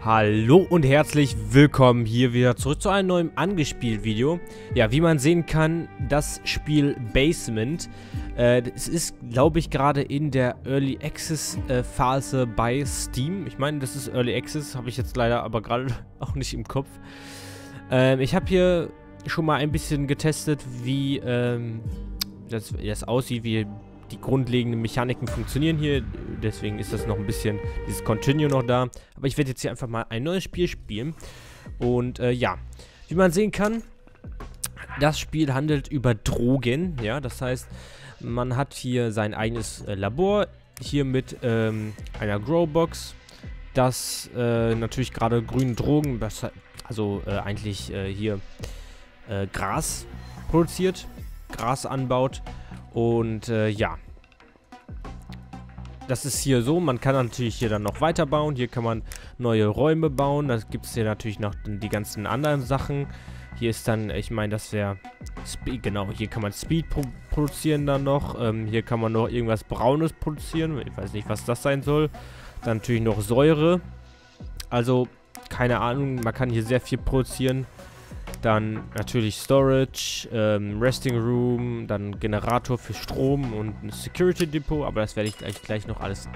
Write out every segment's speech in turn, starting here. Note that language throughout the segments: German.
Hallo und herzlich willkommen hier wieder zurück zu einem neuen Angespielt-Video. Ja, wie man sehen kann, das Spiel Basement. Äh, ist, glaube ich, gerade in der Early Access-Phase äh, bei Steam. Ich meine, das ist Early Access, habe ich jetzt leider aber gerade auch nicht im Kopf. Ähm, ich habe hier schon mal ein bisschen getestet, wie ähm, das, das aussieht, wie die grundlegenden Mechaniken funktionieren hier. Deswegen ist das noch ein bisschen, dieses Continue noch da. Aber ich werde jetzt hier einfach mal ein neues Spiel spielen. Und äh, ja, wie man sehen kann, das Spiel handelt über Drogen. Ja, das heißt, man hat hier sein eigenes äh, Labor. Hier mit ähm, einer Growbox. Das äh, natürlich gerade grüne Drogen, also äh, eigentlich äh, hier äh, Gras produziert. Gras anbaut. Und äh, ja. Das ist hier so. Man kann natürlich hier dann noch weiter bauen. Hier kann man neue Räume bauen. Da gibt es hier natürlich noch die ganzen anderen Sachen. Hier ist dann, ich meine, das wäre Speed, genau, hier kann man Speed pro produzieren dann noch. Ähm, hier kann man noch irgendwas Braunes produzieren. Ich weiß nicht, was das sein soll. Dann natürlich noch Säure. Also, keine Ahnung, man kann hier sehr viel produzieren. Dann natürlich Storage, ähm, Resting Room, dann Generator für Strom und ein Security Depot, aber das werde ich gleich, gleich noch alles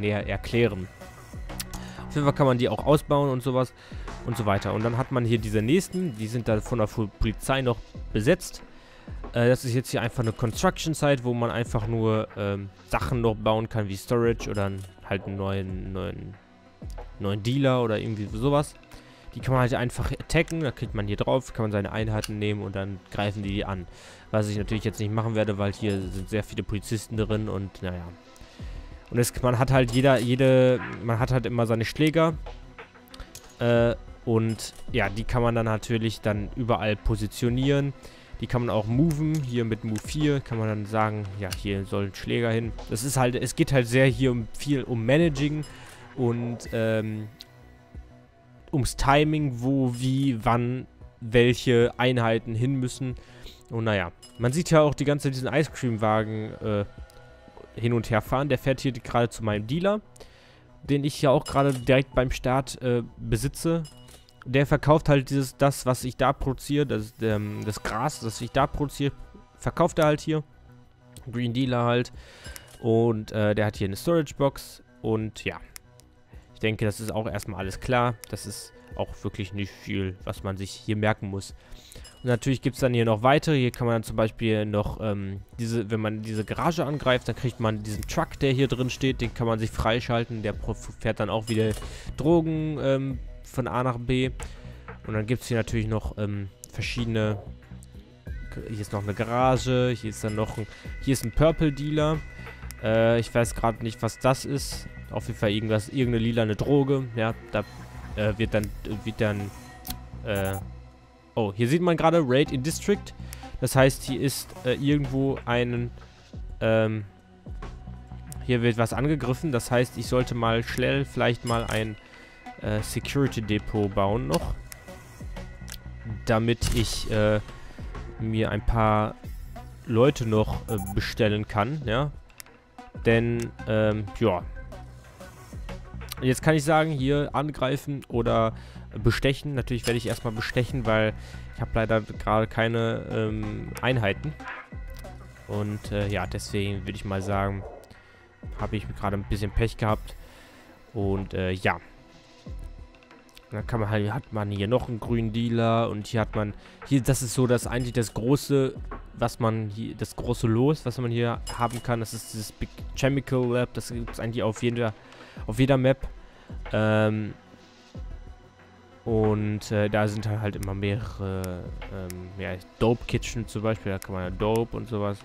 näher erklären. Auf jeden Fall kann man die auch ausbauen und sowas und so weiter. Und dann hat man hier diese nächsten, die sind da von der Polizei noch besetzt. Äh, das ist jetzt hier einfach eine Construction Site, wo man einfach nur ähm, Sachen noch bauen kann, wie Storage oder halt einen neuen, neuen, neuen Dealer oder irgendwie sowas. Die kann man halt einfach attacken, da kriegt man hier drauf, kann man seine Einheiten nehmen und dann greifen die an. Was ich natürlich jetzt nicht machen werde, weil hier sind sehr viele Polizisten drin und naja. Und es, man hat halt jeder, jede, man hat halt immer seine Schläger. Äh, und ja, die kann man dann natürlich dann überall positionieren. Die kann man auch moven. Hier mit Move 4 kann man dann sagen, ja, hier soll ein Schläger hin. Das ist halt, es geht halt sehr hier um viel um Managing und ähm, ums Timing, wo, wie, wann welche Einheiten hin müssen. Und naja, man sieht ja auch die ganze Zeit diesen Ice Cream Wagen äh, hin und her fahren. Der fährt hier gerade zu meinem Dealer, den ich ja auch gerade direkt beim Start äh, besitze. Der verkauft halt dieses, das, was ich da produziere, das, ähm, das Gras, das ich da produziere, verkauft er halt hier. Green Dealer halt. Und äh, der hat hier eine Storage Box. Und ja, ich denke, das ist auch erstmal alles klar. Das ist auch wirklich nicht viel, was man sich hier merken muss. Und natürlich gibt es dann hier noch weitere. Hier kann man dann zum Beispiel noch ähm, diese, wenn man diese Garage angreift, dann kriegt man diesen Truck, der hier drin steht, den kann man sich freischalten. Der fährt dann auch wieder Drogen ähm, von A nach B. Und dann gibt es hier natürlich noch ähm, verschiedene. Hier ist noch eine Garage, hier ist dann noch ein. Hier ist ein Purple Dealer. Äh, ich weiß gerade nicht, was das ist. Auf jeden Fall irgendwas, irgendeine lilane Droge. Ja, da äh, wird dann, wird dann, äh, oh, hier sieht man gerade Raid in District. Das heißt, hier ist äh, irgendwo ein, ähm, hier wird was angegriffen. Das heißt, ich sollte mal schnell vielleicht mal ein äh, Security Depot bauen noch. Damit ich, äh, mir ein paar Leute noch äh, bestellen kann, ja. Denn, ähm, ja, Jetzt kann ich sagen, hier angreifen oder bestechen. Natürlich werde ich erstmal bestechen, weil ich habe leider gerade keine ähm, Einheiten. Und äh, ja, deswegen würde ich mal sagen, habe ich gerade ein bisschen Pech gehabt. Und äh, ja. Dann kann man halt, hat man hier noch einen grünen Dealer und hier hat man, hier, das ist so das eigentlich das große, was man hier, das große Los, was man hier haben kann. Das ist dieses Big Chemical Lab, das gibt es eigentlich auf jeder auf jeder Map. Ähm, und äh, da sind halt immer mehrere, ähm, ja, Dope Kitchen zum Beispiel, da kann man ja Dope und sowas.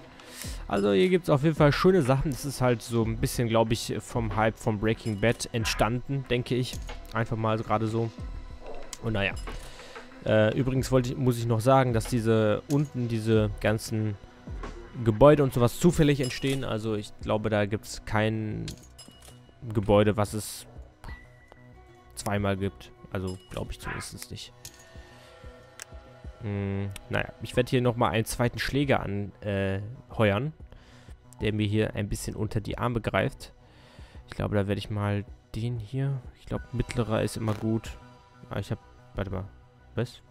Also hier gibt es auf jeden Fall schöne Sachen. Das ist halt so ein bisschen, glaube ich, vom Hype von Breaking Bad entstanden, denke ich. Einfach mal gerade so. Und naja. Äh, übrigens wollte, muss ich noch sagen, dass diese unten diese ganzen Gebäude und sowas zufällig entstehen. Also ich glaube, da gibt es keinen Gebäude, was es zweimal gibt. Also glaube ich zumindest nicht. Hm, naja, ich werde hier nochmal einen zweiten Schläger anheuern, äh, der mir hier ein bisschen unter die Arme greift. Ich glaube, da werde ich mal den hier. Ich glaube, mittlerer ist immer gut. Ah, ich habe... Warte mal. Was?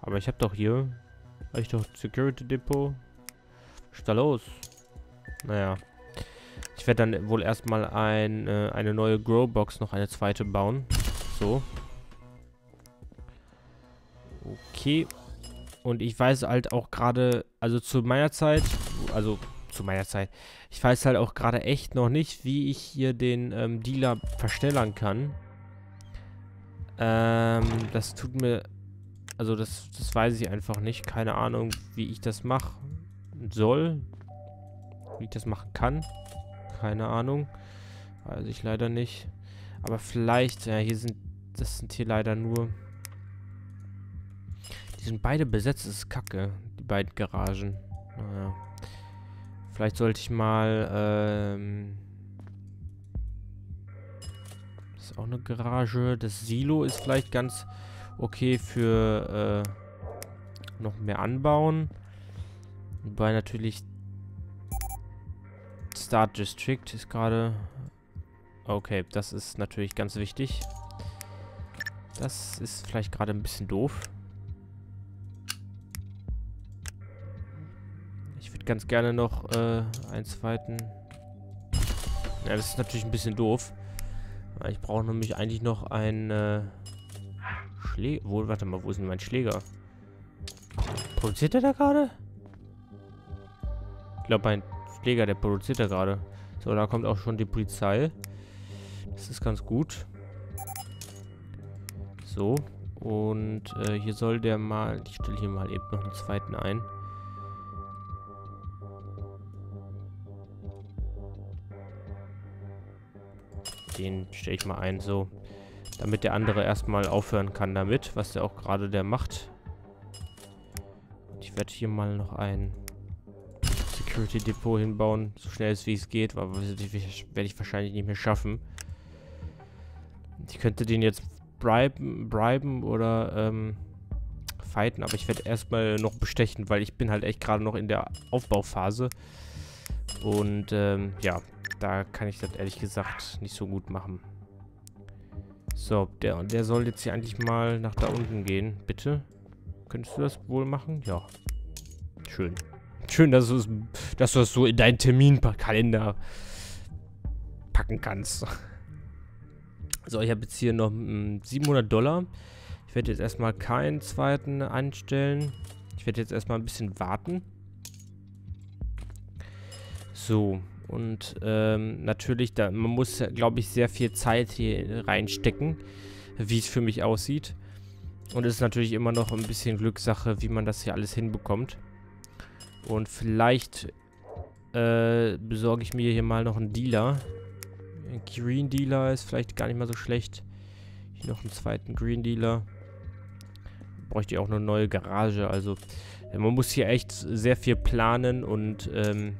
Aber ich habe doch hier... Habe ich doch Security Depot. Was ist da los? Naja. Ich werde dann wohl erstmal ein, äh, eine neue Growbox, noch eine zweite bauen. So. Okay. Und ich weiß halt auch gerade, also zu meiner Zeit, also zu meiner Zeit, ich weiß halt auch gerade echt noch nicht, wie ich hier den ähm, Dealer verstellern kann. Ähm, das tut mir, also das, das weiß ich einfach nicht. Keine Ahnung, wie ich das machen soll. Wie ich das machen kann. Keine Ahnung. Weiß ich leider nicht. Aber vielleicht, ja, hier sind, das sind hier leider nur die sind beide besetzt, das ist kacke. Die beiden Garagen. Naja. Vielleicht sollte ich mal, ähm... Das ist auch eine Garage. Das Silo ist vielleicht ganz okay für, äh, noch mehr anbauen. Wobei natürlich Start District ist gerade... Okay, das ist natürlich ganz wichtig. Das ist vielleicht gerade ein bisschen doof. würde ganz gerne noch äh, einen zweiten... Ja, das ist natürlich ein bisschen doof. Ich brauche nämlich eigentlich noch einen äh, Schläger. Wo, warte mal, wo ist denn mein Schläger? Produziert er da gerade? Ich glaube, mein Schläger, der produziert da gerade. So, da kommt auch schon die Polizei. Das ist ganz gut. So. Und äh, hier soll der mal... Ich stelle hier mal eben noch einen zweiten ein. Den stelle ich mal ein, so. Damit der andere erstmal aufhören kann damit, was der auch gerade der macht. Ich werde hier mal noch ein Security Depot hinbauen, so schnell es wie es geht, aber das werde ich wahrscheinlich nicht mehr schaffen. Ich könnte den jetzt briben, briben oder ähm, fighten, aber ich werde erstmal noch bestechen, weil ich bin halt echt gerade noch in der Aufbauphase. Und ähm, ja, da kann ich das ehrlich gesagt nicht so gut machen. So, der, der soll jetzt hier eigentlich mal nach da unten gehen. Bitte? Könntest du das wohl machen? Ja. Schön. Schön, dass du, es, dass du das so in deinen Terminkalender packen kannst. So, ich habe jetzt hier noch m, hm, 700 Dollar. Ich werde jetzt erstmal keinen zweiten anstellen. Ich werde jetzt erstmal ein bisschen warten. So, und ähm, natürlich, da, man muss, glaube ich, sehr viel Zeit hier reinstecken, wie es für mich aussieht. Und es ist natürlich immer noch ein bisschen Glückssache, wie man das hier alles hinbekommt. Und vielleicht äh, besorge ich mir hier mal noch einen Dealer. Ein Green Dealer ist vielleicht gar nicht mal so schlecht. Hier noch einen zweiten Green Dealer. Bräuchte ich auch eine neue Garage. Also man muss hier echt sehr viel planen und ähm,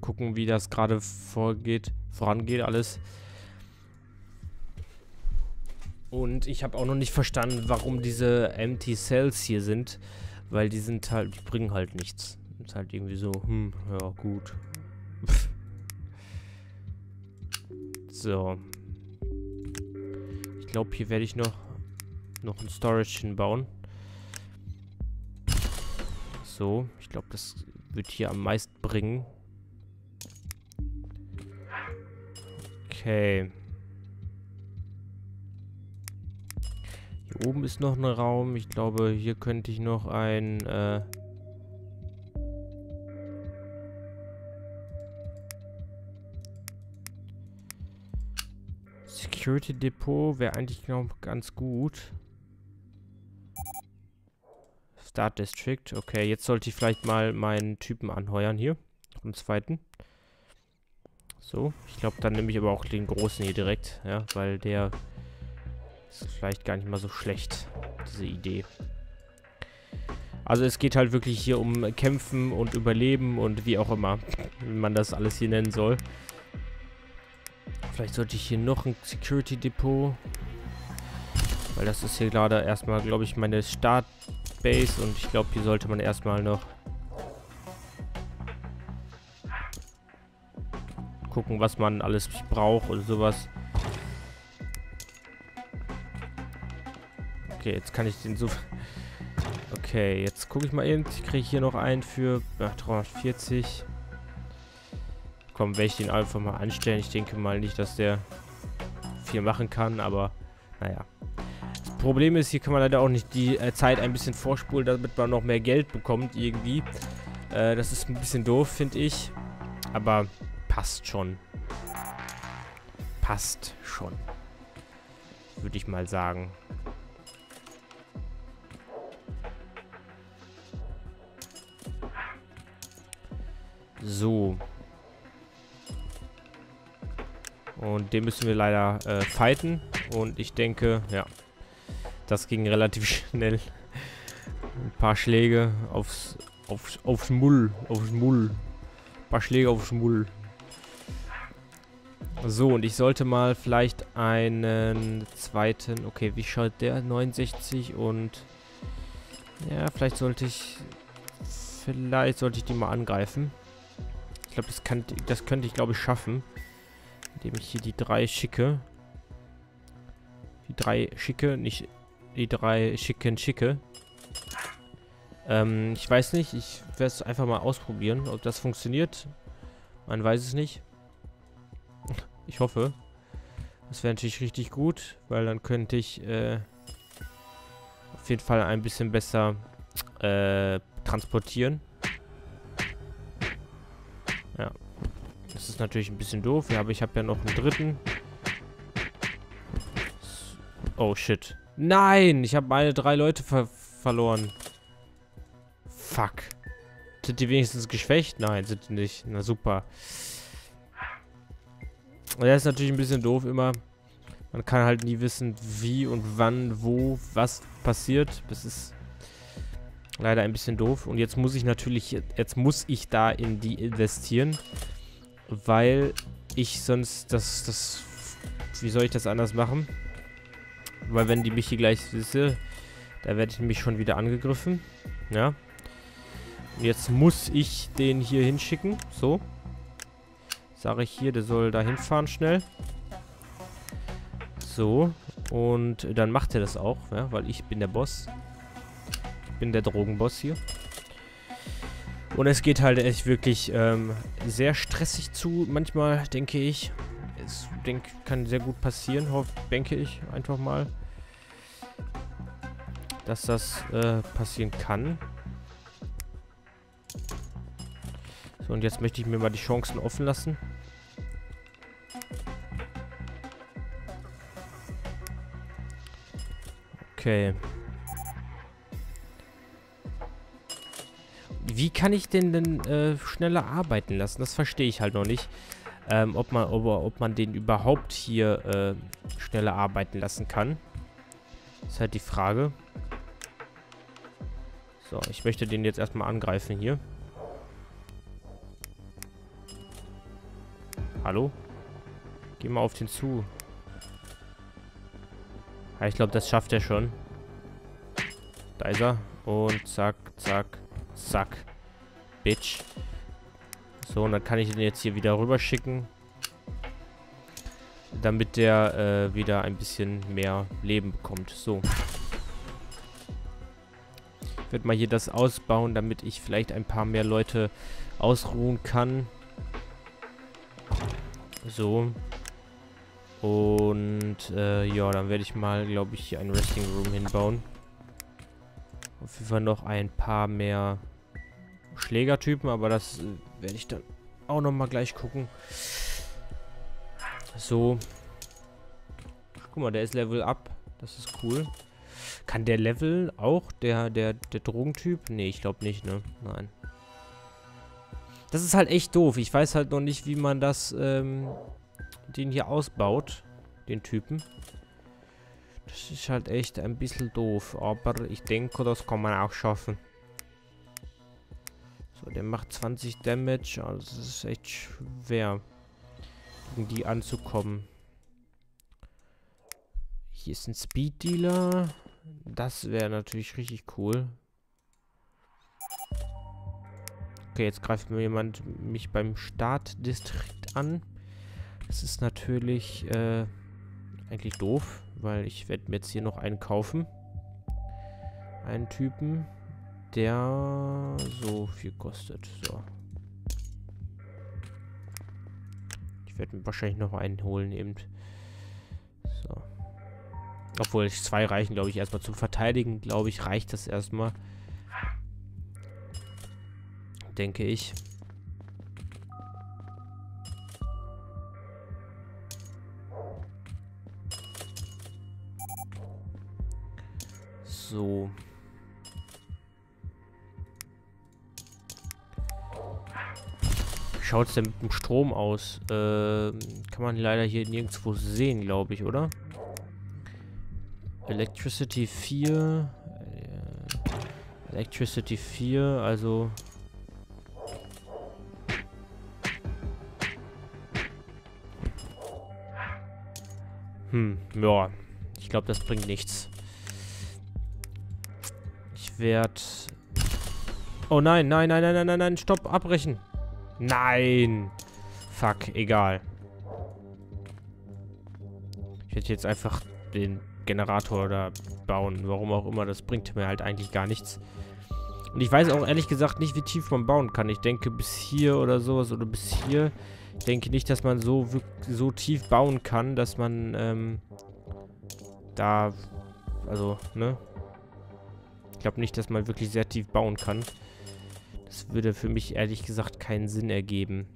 gucken, wie das gerade vorgeht, vorangeht alles. Und ich habe auch noch nicht verstanden, warum diese Empty Cells hier sind. Weil die sind halt, die bringen halt nichts. Ist halt irgendwie so, hm, ja, gut. so. Ich glaube, hier werde ich noch, noch ein Storage hinbauen. So, ich glaube, das wird hier am meisten bringen. Okay. Oben ist noch ein Raum. Ich glaube, hier könnte ich noch ein... Äh Security Depot wäre eigentlich noch ganz gut. Start District. Okay, jetzt sollte ich vielleicht mal meinen Typen anheuern hier. Einen zweiten. So, ich glaube, dann nehme ich aber auch den großen hier direkt, ja, weil der ist vielleicht gar nicht mal so schlecht, diese Idee. Also es geht halt wirklich hier um Kämpfen und Überleben und wie auch immer, wie man das alles hier nennen soll. Vielleicht sollte ich hier noch ein Security Depot, weil das ist hier gerade erstmal, glaube ich, meine Startbase und ich glaube, hier sollte man erstmal noch gucken, was man alles braucht oder sowas. Okay, jetzt kann ich den so... Okay, jetzt gucke ich mal eben. Ich kriege hier noch einen für ach, 340. Komm, werde ich den einfach mal anstellen. Ich denke mal nicht, dass der viel machen kann, aber naja. Das Problem ist, hier kann man leider auch nicht die äh, Zeit ein bisschen vorspulen, damit man noch mehr Geld bekommt irgendwie. Äh, das ist ein bisschen doof, finde ich. Aber passt schon. Passt schon. Würde ich mal sagen. So. Und den müssen wir leider äh, fighten. Und ich denke, ja, das ging relativ schnell. Ein paar Schläge aufs, aufs, aufs Mull. Aufs Mull. Ein paar Schläge aufs Mull. So, und ich sollte mal vielleicht einen zweiten... Okay, wie schaut der? 69 und... Ja, vielleicht sollte ich... Vielleicht sollte ich die mal angreifen. Glaube, das, das könnte ich, glaube ich, schaffen. Indem ich hier die drei schicke. Die drei schicke, nicht die drei schicken schicke. Ähm, ich weiß nicht. Ich werde es einfach mal ausprobieren, ob das funktioniert. Man weiß es nicht. Ich hoffe. Das wäre natürlich richtig gut, weil dann könnte ich äh, auf jeden Fall ein bisschen besser äh, transportieren. Ja, das ist natürlich ein bisschen doof. Ja, aber ich habe ja noch einen dritten. Oh, shit. Nein, ich habe meine drei Leute ver verloren. Fuck. Sind die wenigstens geschwächt? Nein, sind die nicht. Na super. Das ist natürlich ein bisschen doof immer. Man kann halt nie wissen, wie und wann, wo, was passiert. Das ist leider ein bisschen doof. Und jetzt muss ich natürlich, jetzt muss ich da in die investieren weil ich sonst das, das, wie soll ich das anders machen? Weil wenn die mich hier gleich wisse, da werde ich nämlich schon wieder angegriffen, ja. Und jetzt muss ich den hier hinschicken, so. Sage ich hier, der soll da hinfahren schnell. So, und dann macht er das auch, ja, weil ich bin der Boss. Bin der Drogenboss hier. Und es geht halt echt wirklich ähm, sehr stressig zu, manchmal, denke ich. Es denk, kann sehr gut passieren, hoff, denke ich einfach mal. Dass das äh, passieren kann. So, und jetzt möchte ich mir mal die Chancen offen lassen. Okay. Wie kann ich den denn äh, schneller arbeiten lassen? Das verstehe ich halt noch nicht. Ähm, ob, man, ob, ob man den überhaupt hier äh, schneller arbeiten lassen kann. Ist halt die Frage. So, ich möchte den jetzt erstmal angreifen hier. Hallo? Geh mal auf den zu. Ja, ich glaube, das schafft er schon. Da ist er. Und zack, zack, zack. Bitch. So, und dann kann ich den jetzt hier wieder rüber schicken. Damit der äh, wieder ein bisschen mehr Leben bekommt. So. Ich werde mal hier das ausbauen, damit ich vielleicht ein paar mehr Leute ausruhen kann. So. Und äh, ja, dann werde ich mal, glaube ich, hier einen Resting Room hinbauen. Auf jeden Fall noch ein paar mehr Schlägertypen, aber das äh, werde ich dann auch nochmal gleich gucken. So. Guck mal, der ist Level up. Das ist cool. Kann der Level auch, der, der, der Drogentyp? Nee, ich glaube nicht, ne? Nein. Das ist halt echt doof. Ich weiß halt noch nicht, wie man das, ähm, den hier ausbaut. Den Typen. Das ist halt echt ein bisschen doof. Aber ich denke, das kann man auch schaffen. So, der macht 20 Damage. Also es ist echt schwer, gegen die anzukommen. Hier ist ein Speed Dealer. Das wäre natürlich richtig cool. Okay, jetzt greift mir jemand mich beim Startdistrikt an. Das ist natürlich äh, eigentlich doof, weil ich werde mir jetzt hier noch einen kaufen. Einen Typen, der so viel kostet. So. Ich werde mir wahrscheinlich noch einen holen eben. So. Obwohl, zwei reichen, glaube ich, erstmal zum Verteidigen, glaube ich, reicht das erstmal. Denke ich. So. Wie schaut es denn mit dem Strom aus? Äh, kann man leider hier nirgendwo sehen, glaube ich, oder? Electricity 4. Äh, Electricity 4, also... Hm, ja. Ich glaube, das bringt nichts. Werde... Oh nein, nein, nein, nein, nein, nein, nein, stopp, abbrechen. Nein. Fuck, egal. Ich hätte jetzt einfach den Generator da bauen. Warum auch immer, das bringt mir halt eigentlich gar nichts. Und ich weiß auch ehrlich gesagt nicht, wie tief man bauen kann. Ich denke bis hier oder sowas oder bis hier. Ich denke nicht, dass man so, so tief bauen kann, dass man ähm, da, also, ne? Ich glaube nicht, dass man wirklich sehr tief bauen kann. Das würde für mich ehrlich gesagt keinen Sinn ergeben.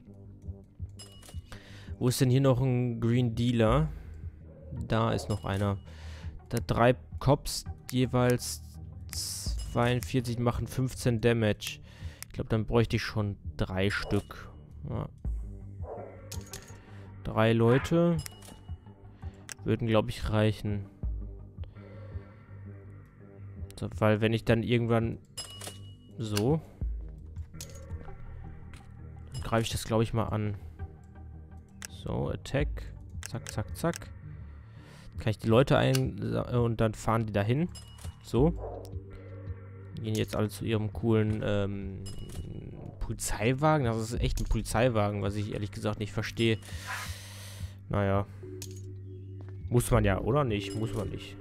Wo ist denn hier noch ein Green Dealer? Da ist noch einer. Da drei Cops, jeweils 42 machen 15 Damage. Ich glaube, dann bräuchte ich schon drei Stück. Ja. Drei Leute würden, glaube ich, reichen. So, weil wenn ich dann irgendwann so dann greife ich das, glaube ich, mal an. So, Attack. Zack, zack, zack. Kann ich die Leute ein und dann fahren die dahin. So. Gehen jetzt alle zu ihrem coolen ähm, Polizeiwagen. Das ist echt ein Polizeiwagen, was ich ehrlich gesagt nicht verstehe. Naja. Muss man ja, oder nicht? Muss man nicht.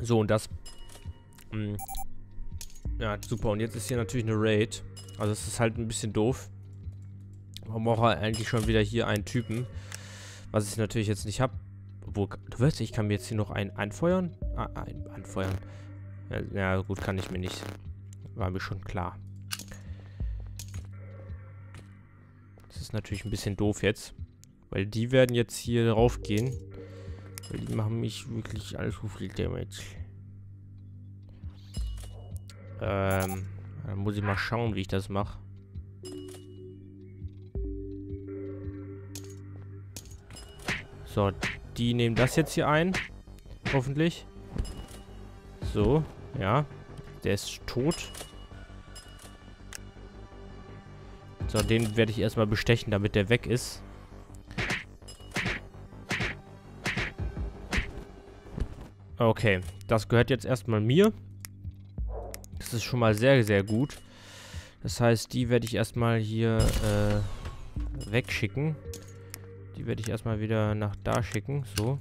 So, und das... Mh, mm, ja, super. Und jetzt ist hier natürlich eine Raid. Also es ist halt ein bisschen doof. Man braucht eigentlich schon wieder hier einen Typen. Was ich natürlich jetzt nicht habe. Obwohl, du weißt, ich kann mir jetzt hier noch einen anfeuern? Ah, ein, anfeuern. Ja, ja, gut, kann ich mir nicht. War mir schon klar. Das ist natürlich ein bisschen doof jetzt. Weil die werden jetzt hier raufgehen. Weil die machen mich wirklich alles so viel Damage. Ähm, dann muss ich mal schauen, wie ich das mache. So, die nehmen das jetzt hier ein. Hoffentlich. So, ja. Der ist tot. So, den werde ich erstmal bestechen, damit der weg ist. Okay, das gehört jetzt erstmal mir. Das ist schon mal sehr, sehr gut. Das heißt, die werde ich erstmal hier äh, wegschicken. Die werde ich erstmal wieder nach da schicken. So.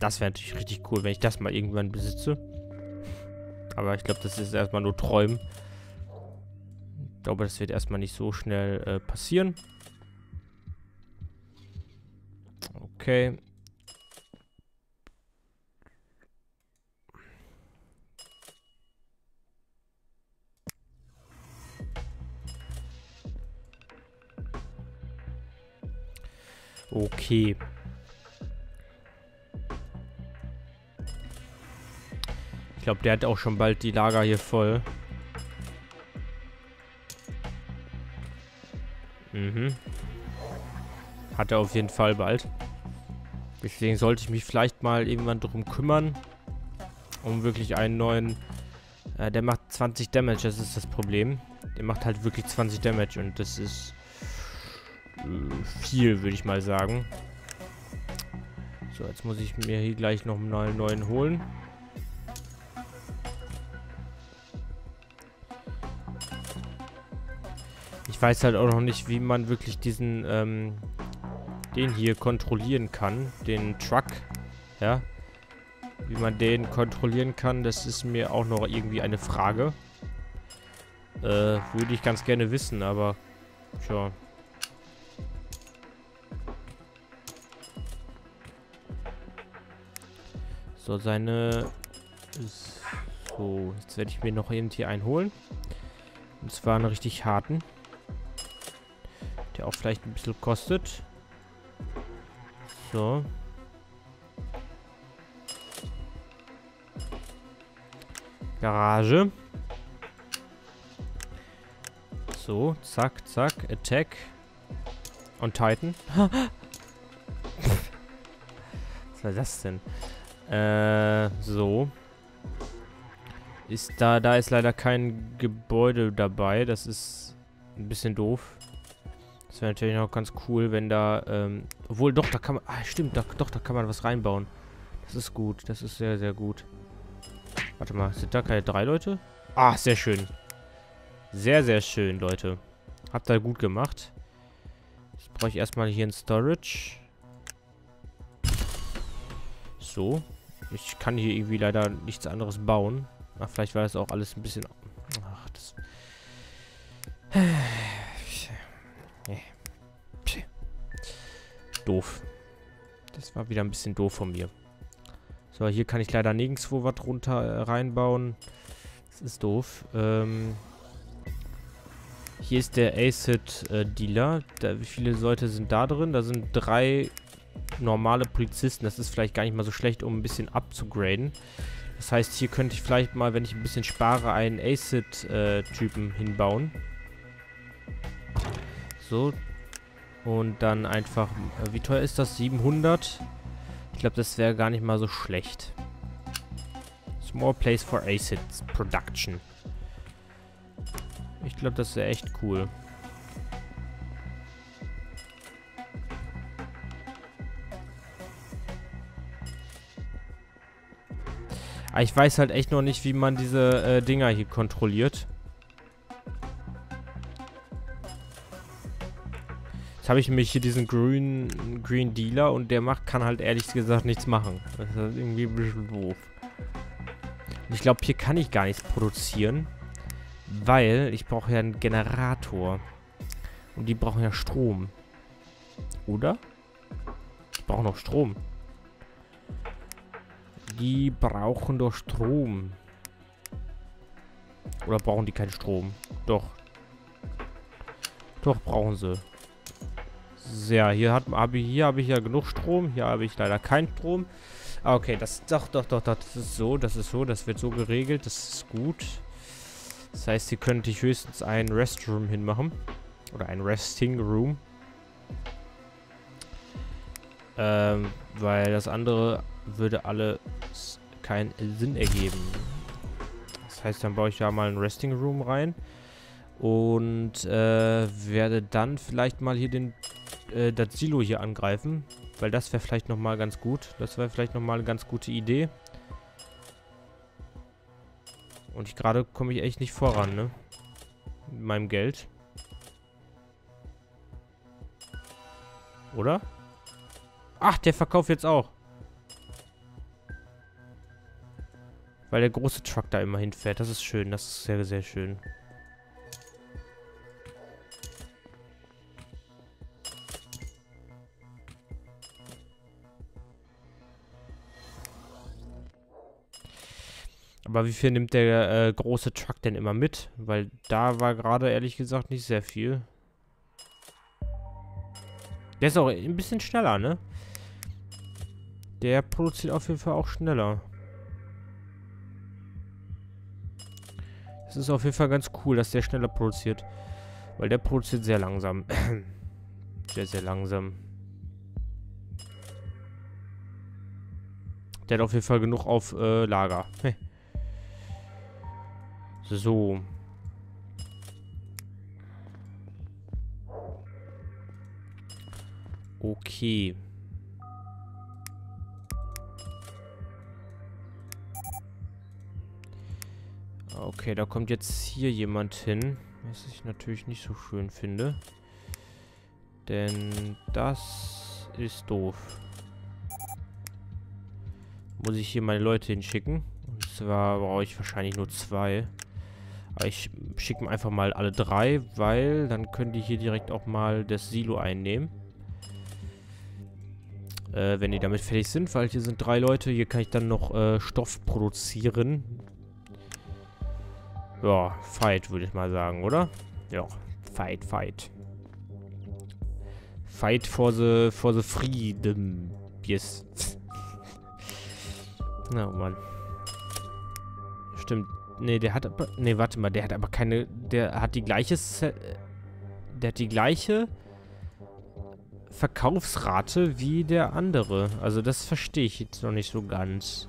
Das wäre natürlich richtig cool, wenn ich das mal irgendwann besitze. Aber ich glaube, das ist erstmal nur Träumen. Ich glaube, das wird erstmal nicht so schnell äh, passieren. Okay. Okay. Ich glaube, der hat auch schon bald die Lager hier voll. Mhm. Hat er auf jeden Fall bald. Deswegen sollte ich mich vielleicht mal irgendwann drum kümmern. Um wirklich einen neuen... Äh, der macht 20 Damage, das ist das Problem. Der macht halt wirklich 20 Damage und das ist... Äh, viel, würde ich mal sagen. So, jetzt muss ich mir hier gleich noch einen neuen holen. Ich weiß halt auch noch nicht, wie man wirklich diesen, ähm, den hier kontrollieren kann. Den Truck, ja. Wie man den kontrollieren kann, das ist mir auch noch irgendwie eine Frage. Äh, würde ich ganz gerne wissen, aber, tja. So, seine... So, jetzt werde ich mir noch eben hier einen holen. Und zwar einen richtig harten. Der auch vielleicht ein bisschen kostet. So. Garage. So, zack, zack, Attack. Und Titan. Was war das denn? Äh, so. Ist da, da ist leider kein Gebäude dabei. Das ist ein bisschen doof. Wäre natürlich noch ganz cool, wenn da, ähm, obwohl, doch, da kann man, ah, stimmt, da, doch, da kann man was reinbauen. Das ist gut, das ist sehr, sehr gut. Warte mal, sind da keine drei Leute? Ah, sehr schön. Sehr, sehr schön, Leute. Habt ihr gut gemacht. Jetzt brauche ich erstmal hier ein Storage. So. Ich kann hier irgendwie leider nichts anderes bauen. Ach, vielleicht war das auch alles ein bisschen... Ach, das... Doof. Das war wieder ein bisschen doof von mir. So, hier kann ich leider nirgendwo was runter äh, reinbauen. Das ist doof. Ähm, hier ist der Acid-Dealer. Äh, wie viele Leute sind da drin? Da sind drei normale Polizisten. Das ist vielleicht gar nicht mal so schlecht, um ein bisschen abzugraden. Das heißt, hier könnte ich vielleicht mal, wenn ich ein bisschen spare, einen Acid-Typen äh, hinbauen. So. Und dann einfach... Äh, wie teuer ist das? 700? Ich glaube, das wäre gar nicht mal so schlecht. Small place for Acid Production. Ich glaube, das wäre echt cool. Ah, ich weiß halt echt noch nicht, wie man diese äh, Dinger hier kontrolliert. Jetzt habe ich nämlich hier diesen Green, Green Dealer und der macht, kann halt ehrlich gesagt nichts machen. Das ist halt irgendwie ein bisschen doof. Und ich glaube, hier kann ich gar nichts produzieren. Weil ich brauche ja einen Generator. Und die brauchen ja Strom. Oder? Ich brauche noch Strom. Die brauchen doch Strom. Oder brauchen die keinen Strom? Doch. Doch, brauchen sie. Ja, hier, hat, hab ich, hier habe ich ja genug Strom. Hier habe ich leider keinen Strom. Ah, okay, das doch, doch, doch, doch, das ist so, das ist so, das wird so geregelt, das ist gut. Das heißt, hier könnte ich höchstens ein Restroom hinmachen. Oder ein Resting Room. Ähm, weil das andere würde alle keinen Sinn ergeben. Das heißt, dann baue ich da mal einen Resting Room rein. Und äh, werde dann vielleicht mal hier den äh, das Silo hier angreifen. Weil das wäre vielleicht nochmal ganz gut. Das wäre vielleicht nochmal eine ganz gute Idee. Und ich gerade komme ich echt nicht voran, ne? Mit meinem Geld. Oder? Ach, der verkauft jetzt auch. Weil der große Truck da immer hinfährt. Das ist schön. Das ist sehr, sehr schön. Aber wie viel nimmt der äh, große Truck denn immer mit? Weil da war gerade ehrlich gesagt nicht sehr viel. Der ist auch ein bisschen schneller, ne? Der produziert auf jeden Fall auch schneller. Das ist auf jeden Fall ganz cool, dass der schneller produziert. Weil der produziert sehr langsam. sehr, sehr langsam. Der hat auf jeden Fall genug auf äh, Lager. So. Okay. Okay, da kommt jetzt hier jemand hin. Was ich natürlich nicht so schön finde. Denn das ist doof. Muss ich hier meine Leute hinschicken. Und zwar brauche ich wahrscheinlich nur zwei. Ich schicke einfach mal alle drei, weil dann können die hier direkt auch mal das Silo einnehmen. Äh, wenn die damit fertig sind, weil hier sind drei Leute. Hier kann ich dann noch äh, Stoff produzieren. Ja, Fight, würde ich mal sagen, oder? Ja, Fight, Fight. Fight for the, for the freedom. Yes. Na, oh Mann. Stimmt. Nee, der hat aber... Nee, warte mal. Der hat aber keine... Der hat die gleiche... Der hat die gleiche Verkaufsrate wie der andere. Also das verstehe ich jetzt noch nicht so ganz.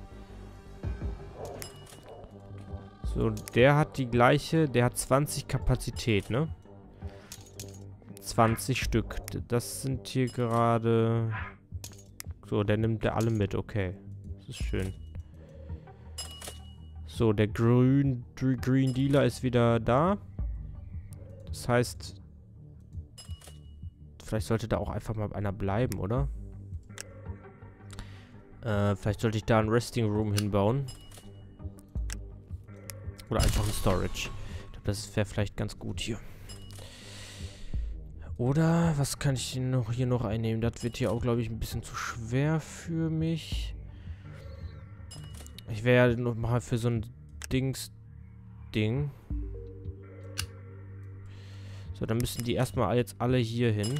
So, der hat die gleiche... Der hat 20 Kapazität, ne? 20 Stück. Das sind hier gerade... So, der nimmt der alle mit. Okay. Das ist schön. So, der Green, Green Dealer ist wieder da. Das heißt, vielleicht sollte da auch einfach mal einer bleiben, oder? Äh, vielleicht sollte ich da ein Resting Room hinbauen. Oder einfach ein Storage. Ich glaube, das wäre vielleicht ganz gut hier. Oder, was kann ich noch hier noch einnehmen? Das wird hier auch, glaube ich, ein bisschen zu schwer für mich. Ich wäre ja noch mal für so ein Dings-Ding. So, dann müssen die erstmal jetzt alle hier hin.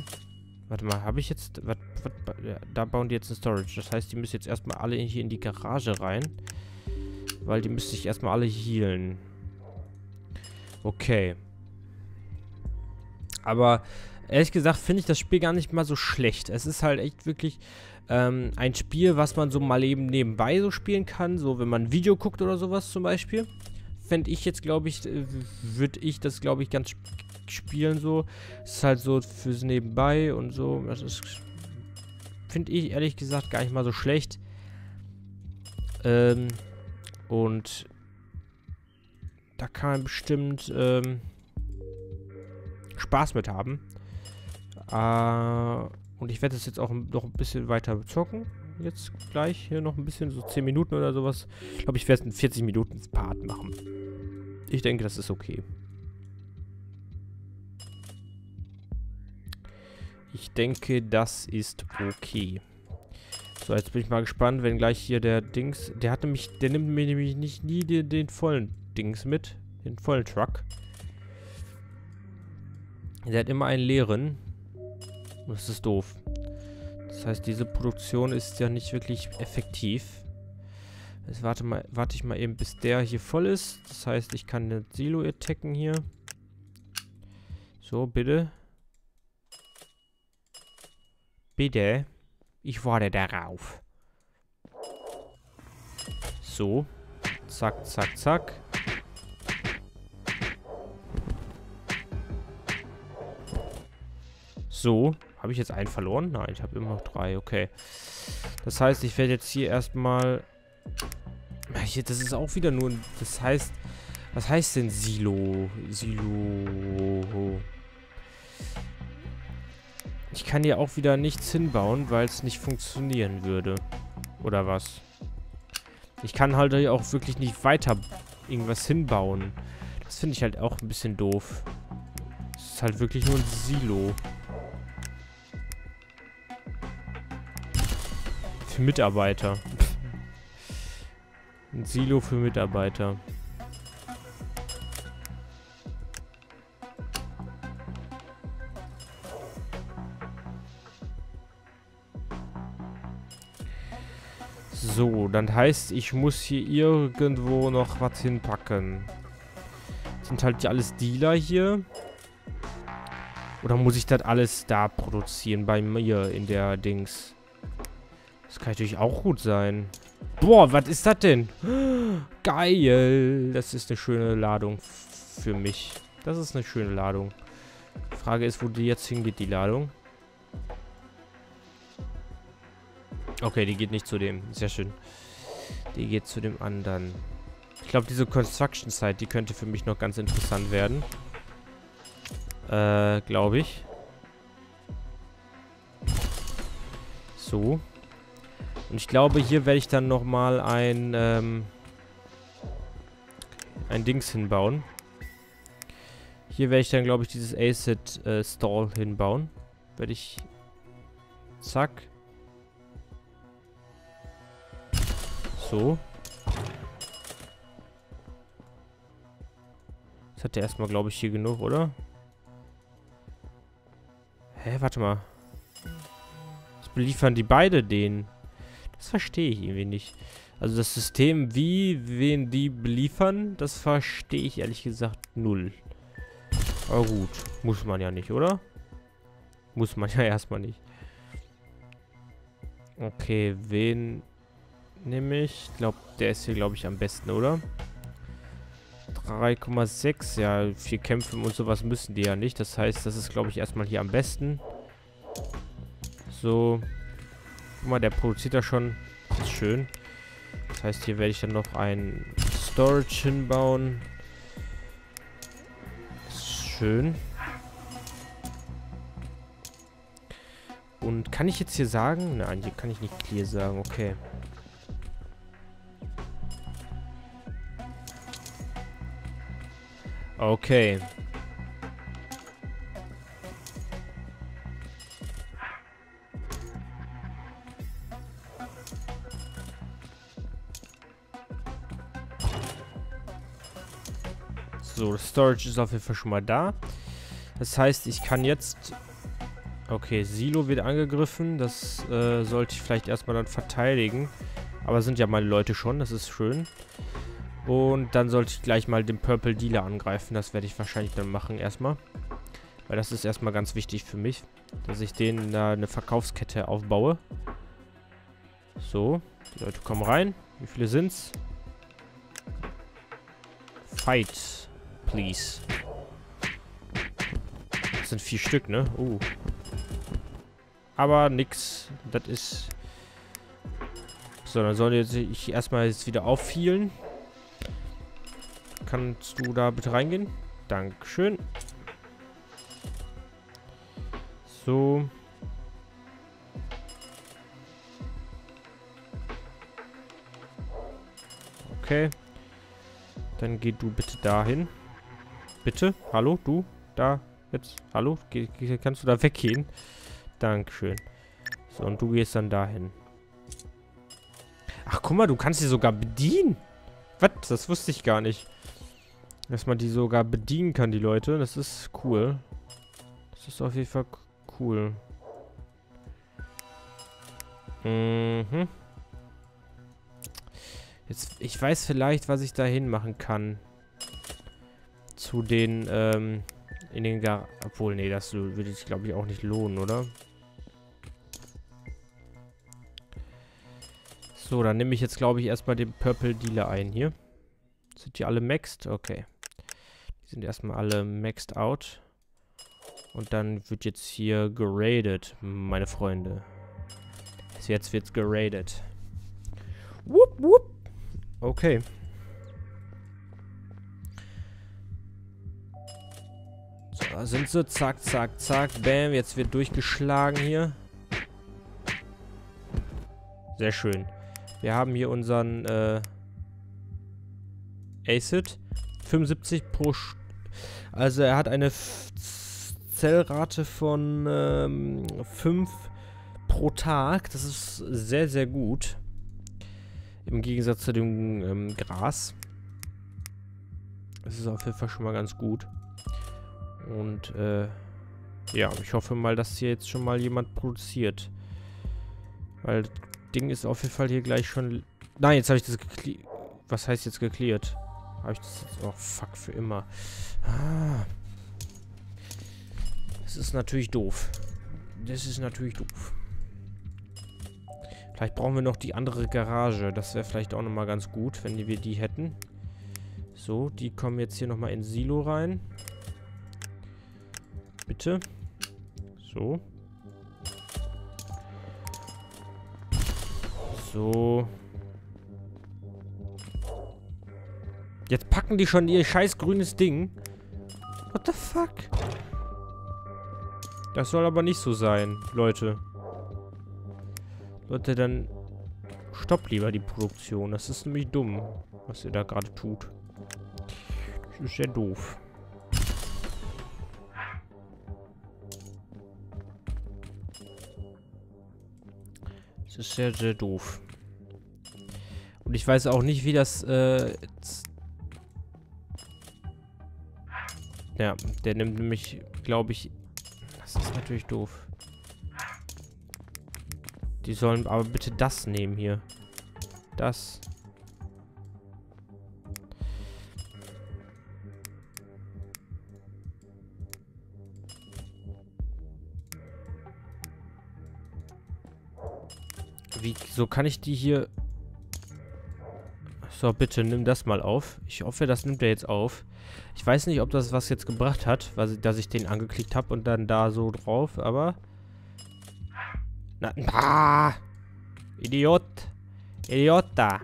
Warte mal, habe ich jetzt... Wat, wat, da bauen die jetzt ein Storage. Das heißt, die müssen jetzt erstmal alle hier in die Garage rein. Weil die müssen sich erstmal alle healen. Okay. Aber ehrlich gesagt finde ich das Spiel gar nicht mal so schlecht. Es ist halt echt wirklich ähm, ein Spiel, was man so mal eben nebenbei so spielen kann. So, wenn man ein Video guckt oder sowas zum Beispiel. Fände ich jetzt, glaube ich, äh, würde ich das, glaube ich, ganz sp spielen so. Es ist halt so fürs Nebenbei und so. Das ist, finde ich, ehrlich gesagt, gar nicht mal so schlecht. Ähm, und da kann man bestimmt ähm, Spaß mit haben. Äh, und ich werde das jetzt auch noch ein bisschen weiter zocken. Jetzt gleich hier noch ein bisschen, so 10 Minuten oder sowas. Ich glaube, ich werde einen 40 Minuten Part machen. Ich denke, das ist okay. Ich denke, das ist okay. So, jetzt bin ich mal gespannt, wenn gleich hier der Dings... Der hat nämlich... Der nimmt mir nämlich nicht nie den, den vollen Dings mit. Den vollen Truck. Der hat immer einen leeren. Das ist doof. Das heißt, diese Produktion ist ja nicht wirklich effektiv. Jetzt warte, mal, warte ich mal eben, bis der hier voll ist. Das heißt, ich kann den Silo attacken hier. So, bitte. Bitte. Ich warte darauf. So. Zack, zack, zack. So. Habe ich jetzt einen verloren? Nein, ich habe immer noch drei. Okay. Das heißt, ich werde jetzt hier erstmal... Das ist auch wieder nur... Das heißt... Was heißt denn Silo? Silo... Ich kann hier auch wieder nichts hinbauen, weil es nicht funktionieren würde. Oder was? Ich kann halt hier auch wirklich nicht weiter irgendwas hinbauen. Das finde ich halt auch ein bisschen doof. Es ist halt wirklich nur ein Silo. Für Mitarbeiter. Ein Silo für Mitarbeiter. So, dann heißt, ich muss hier irgendwo noch was hinpacken. Sind halt alles Dealer hier. Oder muss ich das alles da produzieren bei mir in der Dings? Das kann natürlich auch gut sein. Boah, was ist das denn? Geil. Das ist eine schöne Ladung für mich. Das ist eine schöne Ladung. Die Frage ist, wo die jetzt hingeht, die Ladung. Okay, die geht nicht zu dem. Sehr schön. Die geht zu dem anderen. Ich glaube, diese Construction Site, die könnte für mich noch ganz interessant werden. Äh, glaube ich. So. Und ich glaube, hier werde ich dann nochmal ein, ähm, ein Dings hinbauen. Hier werde ich dann, glaube ich, dieses Acid äh, Stall hinbauen. Werde ich... Zack. So. Das hat der erstmal, glaube ich, hier genug, oder? Hä, warte mal. Was beliefern die beide den? Das verstehe ich irgendwie nicht. Also das System, wie wen die beliefern, das verstehe ich ehrlich gesagt null. Aber gut, muss man ja nicht, oder? Muss man ja erstmal nicht. Okay, wen nehme ich? Ich glaube, der ist hier, glaube ich, am besten, oder? 3,6. Ja, vier Kämpfe und sowas müssen die ja nicht. Das heißt, das ist, glaube ich, erstmal hier am besten. So. Guck mal, der produziert da schon. Das ist schön. Das heißt, hier werde ich dann noch ein Storage hinbauen. Das ist schön. Und kann ich jetzt hier sagen? Nein, hier kann ich nicht clear sagen. Okay. Okay. So, Storage ist auf jeden Fall schon mal da. Das heißt, ich kann jetzt... Okay, Silo wird angegriffen. Das äh, sollte ich vielleicht erstmal dann verteidigen. Aber sind ja meine Leute schon, das ist schön. Und dann sollte ich gleich mal den Purple Dealer angreifen. Das werde ich wahrscheinlich dann machen erstmal. Weil das ist erstmal ganz wichtig für mich. Dass ich denen da eine Verkaufskette aufbaue. So. Die Leute kommen rein. Wie viele sind's? Fight. Please. Das sind vier Stück, ne? Uh. Aber nix. Das ist... So, dann soll jetzt ich erstmal jetzt wieder auffielen. Kannst du da bitte reingehen? Dankeschön. So. Okay. Dann geh du bitte dahin. Bitte? Hallo? Du? Da? Jetzt? Hallo? Ge kannst du da weggehen? Dankeschön. So, und du gehst dann dahin. Ach, guck mal, du kannst sie sogar bedienen. Was? Das wusste ich gar nicht. Dass man die sogar bedienen kann, die Leute. Das ist cool. Das ist auf jeden Fall cool. Mhm. Jetzt, ich weiß vielleicht, was ich da hin machen kann. Zu den, ähm, in den Gar... Obwohl, nee, das würde sich, glaube ich, auch nicht lohnen, oder? So, dann nehme ich jetzt, glaube ich, erstmal den Purple Dealer ein hier. Sind die alle maxed? Okay. Die sind erstmal alle maxed out. Und dann wird jetzt hier geradet, meine Freunde. Jetzt wird's geradet. Wupp, wupp. Okay. Da sind sie. Zack, zack, zack. Bam. Jetzt wird durchgeschlagen hier. Sehr schön. Wir haben hier unseren äh, Acid. 75 pro... St also er hat eine F Zellrate von ähm, 5 pro Tag. Das ist sehr, sehr gut. Im Gegensatz zu dem ähm, Gras. Das ist auf jeden Fall schon mal ganz gut. Und, äh, ja, ich hoffe mal, dass hier jetzt schon mal jemand produziert. Weil das Ding ist auf jeden Fall hier gleich schon... Nein, jetzt habe ich das geklärt. Was heißt jetzt geklärt? Habe ich das jetzt... Oh, fuck, für immer. Ah. Das ist natürlich doof. Das ist natürlich doof. Vielleicht brauchen wir noch die andere Garage. Das wäre vielleicht auch nochmal ganz gut, wenn wir die hätten. So, die kommen jetzt hier nochmal in Silo rein. Bitte. So. So. Jetzt packen die schon ihr scheiß grünes Ding. What the fuck? Das soll aber nicht so sein, Leute. Leute, dann stoppt lieber die Produktion. Das ist nämlich dumm, was ihr da gerade tut. Das ist sehr doof. Das ist sehr, sehr doof. Und ich weiß auch nicht, wie das, äh, Ja, der nimmt nämlich, glaube ich... Das ist natürlich doof. Die sollen aber bitte das nehmen hier. Das. Wie, so kann ich die hier... So, bitte, nimm das mal auf. Ich hoffe, das nimmt er jetzt auf. Ich weiß nicht, ob das was jetzt gebracht hat, weil, dass ich den angeklickt habe und dann da so drauf, aber... Na, ah, Idiot. Idiota.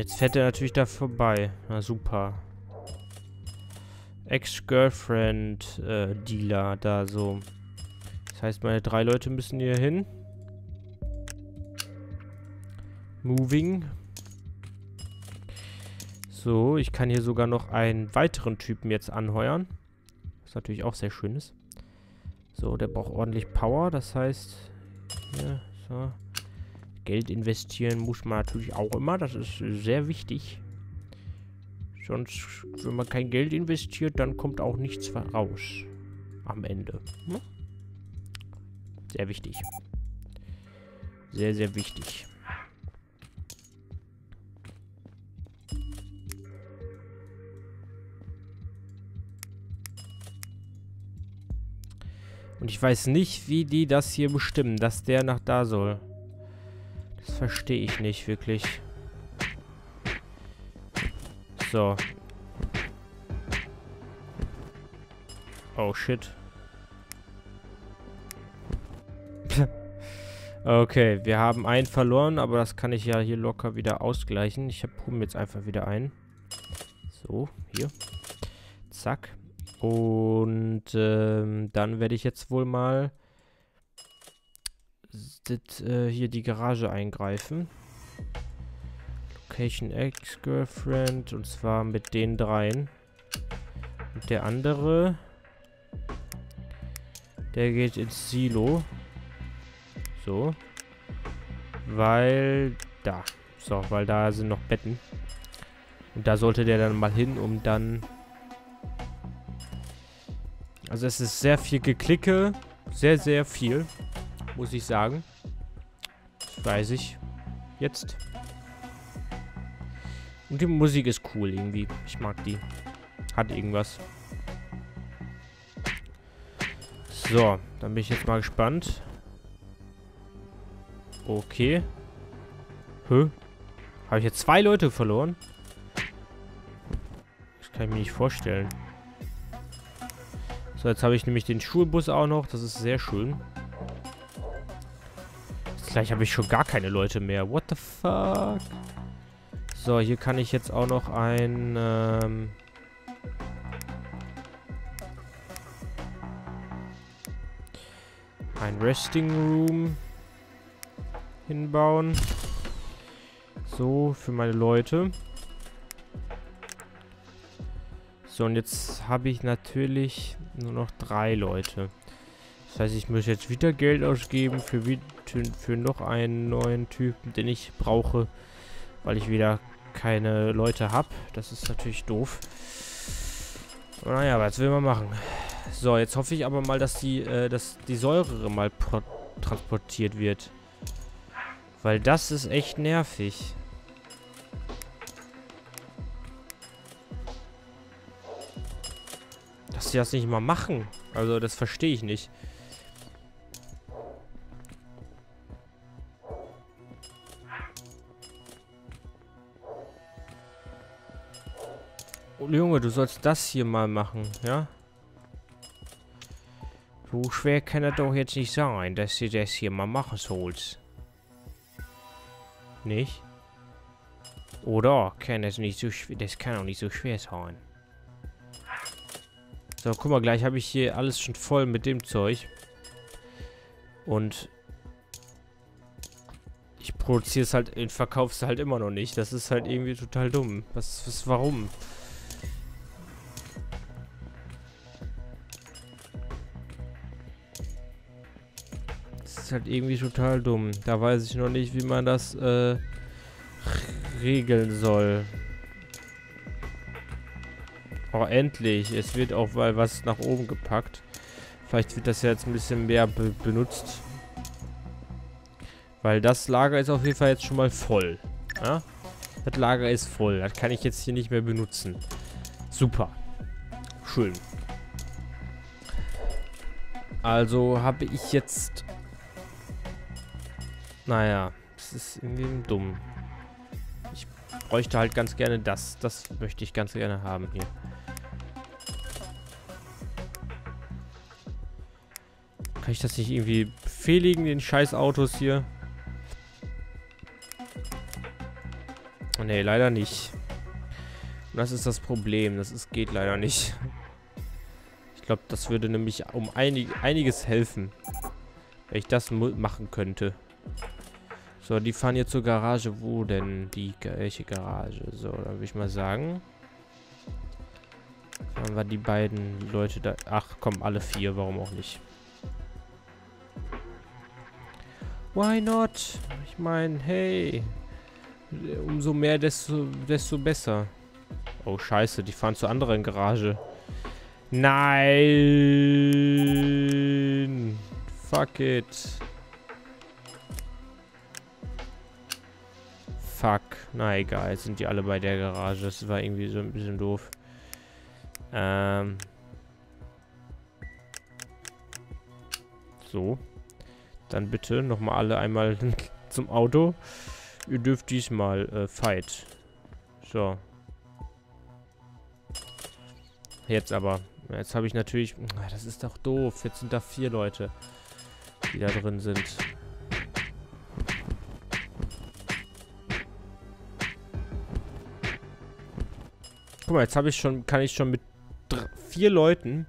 Jetzt fährt er natürlich da vorbei. Na super. Ex-Girlfriend-Dealer äh, da so. Das heißt, meine drei Leute müssen hier hin. Moving. So, ich kann hier sogar noch einen weiteren Typen jetzt anheuern. Was natürlich auch sehr schön ist. So, der braucht ordentlich Power. Das heißt, hier, so. Geld investieren muss man natürlich auch immer. Das ist sehr wichtig. Sonst, wenn man kein Geld investiert, dann kommt auch nichts raus. Am Ende. Hm? Sehr wichtig. Sehr, sehr wichtig. Und ich weiß nicht, wie die das hier bestimmen, dass der nach da soll. Verstehe ich nicht wirklich. So. Oh, shit. okay, wir haben einen verloren, aber das kann ich ja hier locker wieder ausgleichen. Ich pumpe jetzt einfach wieder ein. So, hier. Zack. Und ähm, dann werde ich jetzt wohl mal dit, äh, hier die Garage eingreifen. Location Ex-Girlfriend. Und zwar mit den dreien. Und der andere... Der geht ins Silo. So. Weil... Da. So, weil da sind noch Betten. Und da sollte der dann mal hin, um dann... Also es ist sehr viel Geklicke. Sehr, sehr viel. Muss ich sagen. Das weiß ich. Jetzt. Und die Musik ist cool irgendwie. Ich mag die. Hat irgendwas. So, dann bin ich jetzt mal gespannt. Okay. Hä? Habe ich jetzt zwei Leute verloren? Das kann ich mir nicht vorstellen. So, jetzt habe ich nämlich den Schulbus auch noch. Das ist sehr schön. Gleich habe ich schon gar keine Leute mehr. What the fuck? So, hier kann ich jetzt auch noch ein... Ähm ein Resting Room hinbauen. So, für meine Leute. So, und jetzt habe ich natürlich nur noch drei Leute. Das heißt, ich muss jetzt wieder Geld ausgeben für, für noch einen neuen Typen, den ich brauche, weil ich wieder keine Leute habe. Das ist natürlich doof. Naja, was will man machen? So, jetzt hoffe ich aber mal, dass die, äh, dass die Säure mal transportiert wird. Weil das ist echt nervig. Dass sie das nicht mal machen. Also, das verstehe ich nicht. Junge, du sollst das hier mal machen, ja? So schwer kann das doch jetzt nicht sein, dass du das hier mal machen sollst. Nicht? Oder kann das nicht so schwer... Das kann auch nicht so schwer sein. So, guck mal, gleich habe ich hier alles schon voll mit dem Zeug. Und ich produziere es halt, verkaufe es halt immer noch nicht. Das ist halt irgendwie total dumm. Was, was, warum? Ist halt irgendwie total dumm. Da weiß ich noch nicht, wie man das äh, regeln soll. Oh, endlich. Es wird auch mal was nach oben gepackt. Vielleicht wird das jetzt ein bisschen mehr be benutzt. Weil das Lager ist auf jeden Fall jetzt schon mal voll. Ja? Das Lager ist voll. Das kann ich jetzt hier nicht mehr benutzen. Super. Schön. Also habe ich jetzt naja, das ist irgendwie dumm. Ich bräuchte halt ganz gerne das. Das möchte ich ganz gerne haben hier. Kann ich das nicht irgendwie befehligen, den scheiß Autos hier? Nee, leider nicht. Und das ist das Problem. Das ist, geht leider nicht. Ich glaube, das würde nämlich um einig, einiges helfen. Wenn ich das machen könnte. So, die fahren jetzt zur Garage. Wo denn? Die welche Garage? So, dann würde ich mal sagen. Dann war die beiden Leute da. Ach, komm, alle vier. Warum auch nicht? Why not? Ich meine, hey. Umso mehr, desto, desto besser. Oh, scheiße. Die fahren zur anderen Garage. Nein. Fuck it. Fuck. Na egal, jetzt sind die alle bei der Garage. Das war irgendwie so ein bisschen doof. Ähm. So. Dann bitte nochmal alle einmal zum Auto. Ihr dürft diesmal äh, fight. So. Jetzt aber. Jetzt habe ich natürlich... Das ist doch doof. Jetzt sind da vier Leute, die da drin sind. Guck mal, jetzt habe ich schon, kann ich schon mit vier Leuten,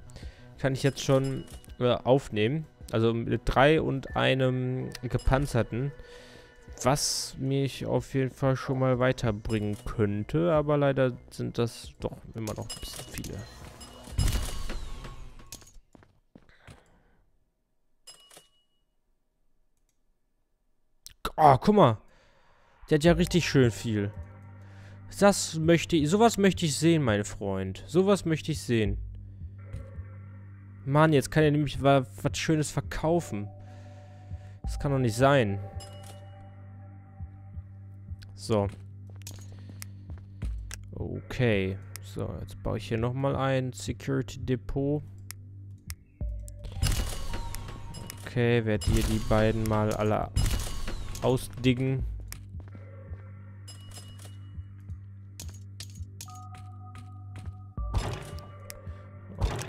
kann ich jetzt schon äh, aufnehmen. Also mit drei und einem gepanzerten. Was mich auf jeden Fall schon mal weiterbringen könnte. Aber leider sind das doch immer noch ein bisschen viele. Oh, guck mal. Der hat ja richtig schön viel. Das möchte ich, sowas möchte ich sehen, mein Freund. Sowas möchte ich sehen. Mann, jetzt kann er nämlich was Schönes verkaufen. Das kann doch nicht sein. So. Okay. So, jetzt baue ich hier nochmal ein Security Depot. Okay, werde hier die beiden mal alle ausdiggen.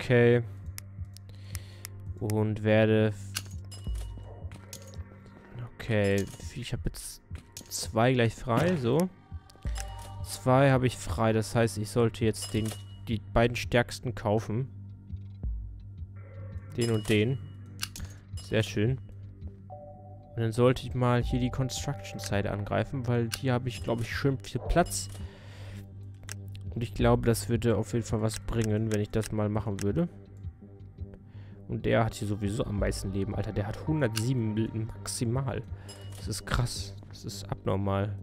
Okay. Und werde... Okay, ich habe jetzt zwei gleich frei, so. Zwei habe ich frei, das heißt, ich sollte jetzt den, die beiden stärksten kaufen. Den und den. Sehr schön. Und dann sollte ich mal hier die Construction Side angreifen, weil hier habe ich, glaube ich, schön viel Platz. Und ich glaube, das würde auf jeden Fall was bringen, wenn ich das mal machen würde. Und der hat hier sowieso am meisten Leben, Alter. Der hat 107 maximal. Das ist krass. Das ist abnormal.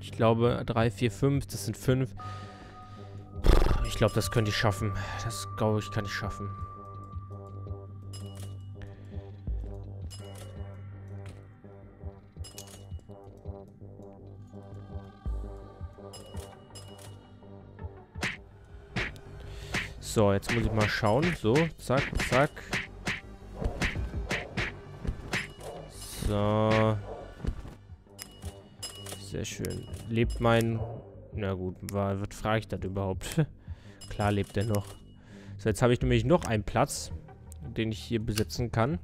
Ich glaube, 3, 4, 5, das sind 5. Ich glaube, das könnte ich schaffen. Das, glaube ich, kann ich schaffen. So, jetzt muss ich mal schauen. So, zack, zack. So. Sehr schön. Lebt mein Na gut, was frage ich das überhaupt? Klar lebt er noch. So, jetzt habe ich nämlich noch einen Platz, den ich hier besetzen kann.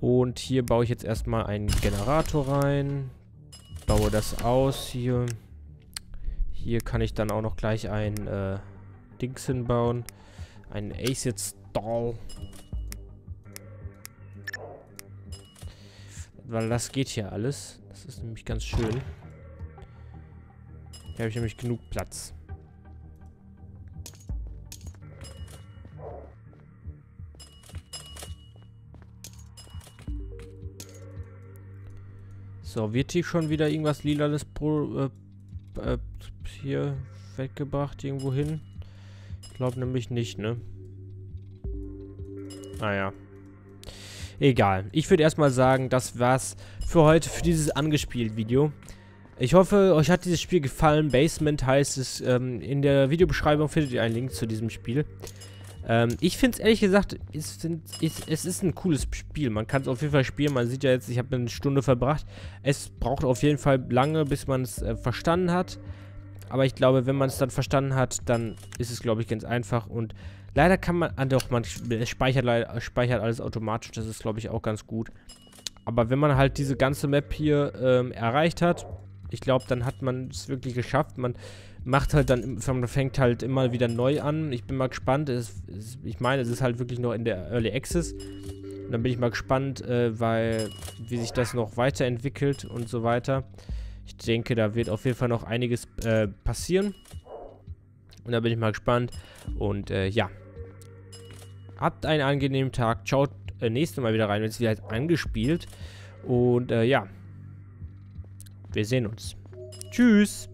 Und hier baue ich jetzt erstmal einen Generator rein. Baue das aus hier. Hier kann ich dann auch noch gleich ein äh, Dings hinbauen. Ein Acid Stall. Weil das geht hier alles. Das ist nämlich ganz schön. Hier habe ich nämlich genug Platz. So, wird hier schon wieder irgendwas lilanes pro, äh, äh, hier weggebracht irgendwo hin? Ich glaube nämlich nicht, ne? Naja. Egal. Ich würde erstmal sagen, das war's für heute, für dieses angespielt-Video. Ich hoffe, euch hat dieses Spiel gefallen. Basement heißt es. Ähm, in der Videobeschreibung findet ihr einen Link zu diesem Spiel. Ähm, ich finde es ehrlich gesagt, es, ist, es ist ein cooles Spiel. Man kann es auf jeden Fall spielen. Man sieht ja jetzt, ich habe eine Stunde verbracht. Es braucht auf jeden Fall lange, bis man es äh, verstanden hat. Aber ich glaube, wenn man es dann verstanden hat, dann ist es, glaube ich, ganz einfach. Und leider kann man, ah doch, man speichert, speichert alles automatisch. Das ist, glaube ich, auch ganz gut. Aber wenn man halt diese ganze Map hier ähm, erreicht hat, ich glaube, dann hat man es wirklich geschafft. Man macht halt dann, fängt halt immer wieder neu an. Ich bin mal gespannt. Es, es, ich meine, es ist halt wirklich noch in der Early Access. Und dann bin ich mal gespannt, äh, weil, wie sich das noch weiterentwickelt und so weiter. Ich denke, da wird auf jeden Fall noch einiges äh, passieren. Und da bin ich mal gespannt. Und äh, ja. Habt einen angenehmen Tag. Schaut äh, nächstes Mal wieder rein, wenn es wieder angespielt. Und äh, ja. Wir sehen uns. Tschüss.